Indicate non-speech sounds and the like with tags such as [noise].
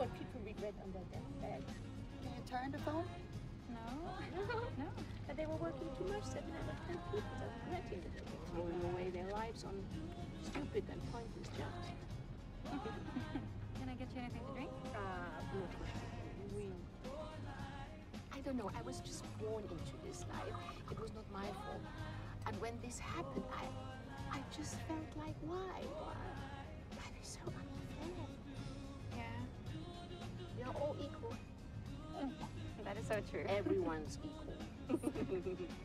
what people regret on their deathbed. Can you turn the phone? No, no. But they were working too much seven out of ten people are regretting that they were throwing away their lives on stupid and pointless jobs. [laughs] Can I get you anything to drink? Ah, no, we. I don't know. I was just born into this life. It was not my fault. And when this happened, I, I just felt like, why? So true. Everyone's equal. [laughs]